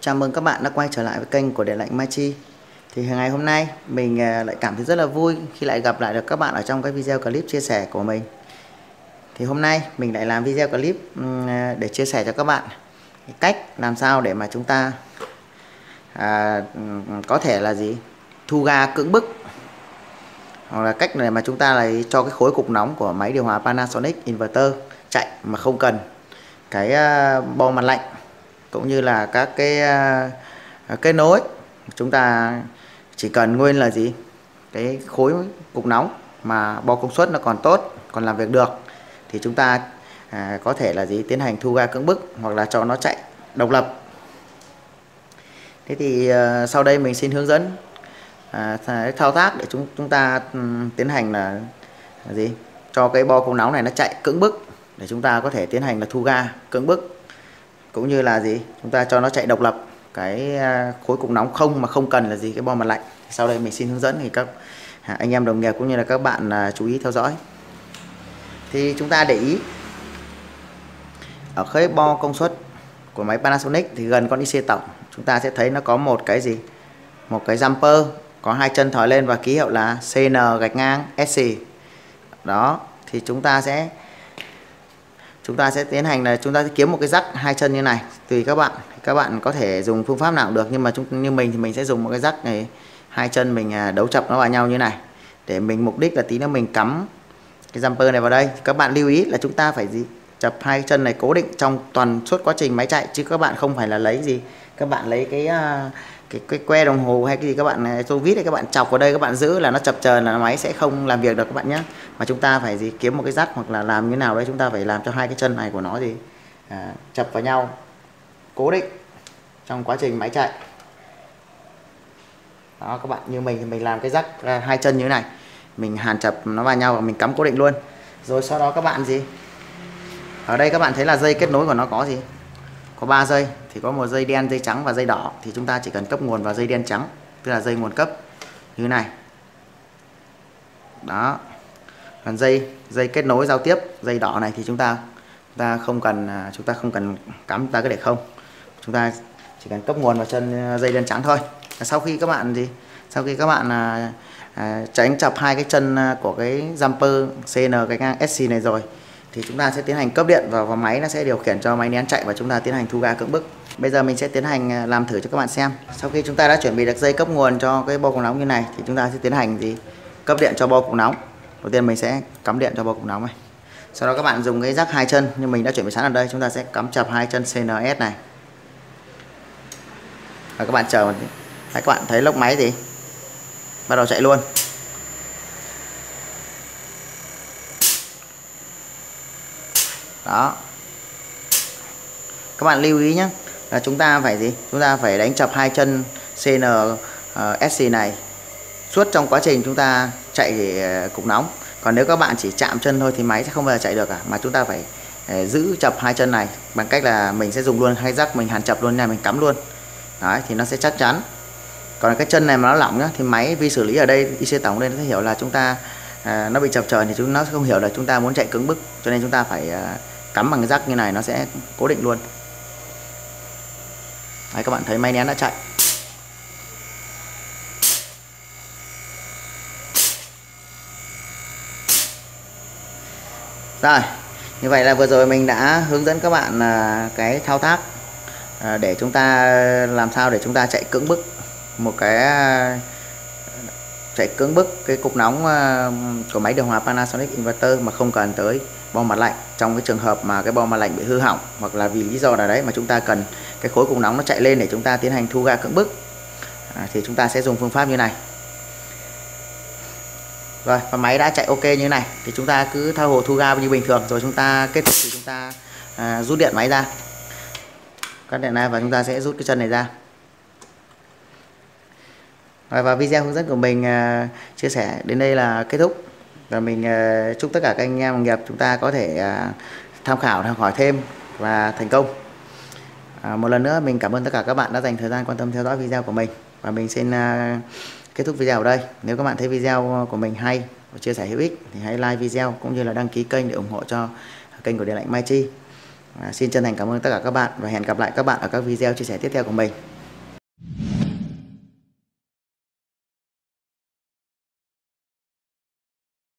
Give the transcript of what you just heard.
Chào mừng các bạn đã quay trở lại với kênh của Điện lạnh Mai Chi. Thì ngày hôm nay mình à, lại cảm thấy rất là vui khi lại gặp lại được các bạn ở trong cái video clip chia sẻ của mình. Thì hôm nay mình lại làm video clip à, để chia sẻ cho các bạn cách làm sao để mà chúng ta à, có thể là gì thu ga cưỡng bức hoặc là cách này mà chúng ta lại cho cái khối cục nóng của máy điều hòa Panasonic inverter chạy mà không cần cái à, bo mặt lạnh cũng như là các cái à, uh, kết nối. Chúng ta chỉ cần nguyên là gì? Cái khối cục nóng mà bo công suất nó còn tốt còn làm việc được thì chúng ta à, có thể là gì? Tiến hành thu ga cưỡng bức hoặc là cho nó chạy độc lập. Thế thì à, sau đây mình xin hướng dẫn à, thao tác để chúng chúng ta um, tiến hành là, là gì? Cho cái bo công nóng này nó chạy cưỡng bức để chúng ta có thể tiến hành là thu ga cưỡng bức cũng như là gì, chúng ta cho nó chạy độc lập. Cái à, khối cục nóng không mà không cần là gì, cái bo mặt lạnh. Sau đây mình xin hướng dẫn thì các à, anh em đồng nghiệp cũng như là các bạn à, chú ý theo dõi. Thì chúng ta để ý, ở khối bo công suất của máy Panasonic thì gần con IC tổng. Chúng ta sẽ thấy nó có một cái gì? Một cái jumper, có hai chân thỏi lên và ký hiệu là CN gạch ngang SC đó, thì chúng ta sẽ chúng ta sẽ tiến hành là chúng ta sẽ kiếm một cái rắc hai chân như này. Tùy các bạn các bạn có thể dùng phương pháp nào cũng được, nhưng mà chúng, như mình thì mình sẽ dùng một cái rắc này, hai chân mình à, đấu chập nó vào nhau như này. Để mình mục đích là tí nữa mình cắm cái jumper này vào đây. Các bạn lưu ý là chúng ta phải gì? Chập hai chân này cố định trong toàn suốt quá trình máy chạy, chứ các bạn không phải là lấy gì các bạn lấy cái à, cái, cái que đồng hồ hay cái gì các bạn à, tô vít hay các bạn chọc vào đây các bạn giữ là nó chập chờn là máy sẽ không làm việc được các bạn nhé mà chúng ta phải gì kiếm một cái rắc hoặc là làm như nào đấy chúng ta phải làm cho hai cái chân này của nó gì à, chập vào nhau. Cố định trong quá trình máy chạy. Đó các bạn như mình thì mình làm cái rắc hai chân như thế này. Mình hàn chập nó vào nhau và mình cắm cố định luôn. Rồi sau đó các bạn gì? Ở đây các bạn thấy là dây kết nối của nó có gì? Có 3 dây thì có một dây đen dây trắng và dây đỏ. Thì chúng ta chỉ cần cấp nguồn vào dây đen trắng tức là dây nguồn cấp như thế này. Đó. Còn dây dây kết nối giao tiếp dây đỏ này thì chúng ta chúng ta không cần à, chúng ta không cần cắm chúng ta cứ để không. Chúng ta chỉ cần cấp nguồn vào chân à, dây đen trắng thôi. Sau khi các bạn gì? Sau khi các bạn à, à, tránh chập hai cái chân à, của cái jumper CN cái ngang SC này rồi thì chúng ta sẽ tiến hành cấp điện vào, vào máy nó sẽ điều khiển cho máy nén chạy và chúng ta tiến hành thu ga cưỡng bức bây giờ mình sẽ tiến hành à, làm thử cho các bạn xem. Sau khi chúng ta đã chuẩn bị được dây cấp nguồn cho cái bo cục nóng như này, thì chúng ta sẽ tiến hành gì? Cấp điện cho bo cục nóng. Đầu tiên mình sẽ cắm điện cho bo cục nóng này. Sau đó các bạn dùng cái rắc hai chân, như mình đã chuẩn bị sẵn ở đây, chúng ta sẽ cắm chập hai chân CNS này. Và các bạn chờ một tí. các bạn thấy lốc máy gì? Bắt đầu chạy luôn. Đó. Các bạn lưu ý nhé là chúng ta phải gì? Chúng ta phải đánh chập hai chân CN uh, à, SC này. Suốt trong quá trình chúng ta chạy à, cục nóng. Còn nếu các bạn chỉ chạm chân thôi thì máy sẽ không bao giờ chạy được cả mà chúng ta phải à, giữ chập hai chân này bằng cách là mình sẽ dùng luôn hai rắc mình hàn chập luôn nha mình cắm luôn. Đấy thì nó sẽ chắc chắn. Còn cái chân này mà nó lỏng nhá thì máy vi xử lý ở đây IC tổng đây nó sẽ hiểu là chúng ta à, nó bị chập chờn thì chúng nó không hiểu là chúng ta muốn chạy cứng bức. Cho nên chúng ta phải à, cắm bằng cái rắc như này nó sẽ cố định luôn. Đấy, các bạn thấy máy nén đã chạy. Rồi như vậy là vừa rồi mình đã hướng dẫn các bạn à, cái thao tác à, để chúng ta làm sao để chúng ta chạy cưỡng bức một cái à, chạy cưỡng bức cái cục nóng của máy điều hòa Panasonic inverter mà không cần tới bo mặt lạnh. Trong cái trường hợp mà cái bo mặt lạnh bị hư hỏng hoặc là vì lý do nào đấy mà chúng ta cần cái khối cục nóng nó chạy lên để chúng ta tiến hành thu ga cưỡng bức. À, thì chúng ta sẽ dùng phương pháp như này. Rồi và máy đã chạy ok như này thì chúng ta cứ thao hồ thu ga như bình thường rồi chúng ta kết thúc thì chúng ta à, rút điện máy ra. Cắt điện này và chúng ta sẽ rút cái chân này ra. Rồi và video hướng dẫn của mình à, chia sẻ đến đây là kết thúc. Và mình à, chúc tất cả các anh em đồng nghiệp chúng ta có thể à, tham khảo tham hỏi thêm và thành công à, một lần nữa mình cảm ơn tất cả các bạn đã dành thời gian quan tâm theo dõi video của mình. Và mình xin à, kết thúc video ở đây. Nếu các bạn thấy video của mình hay và chia sẻ hữu ích thì hãy like video cũng như là đăng ký kênh để ủng hộ cho kênh của điện lạnh Mai Chi. À, xin chân thành cảm ơn tất cả các bạn và hẹn gặp lại các bạn ở các video chia sẻ tiếp theo của mình.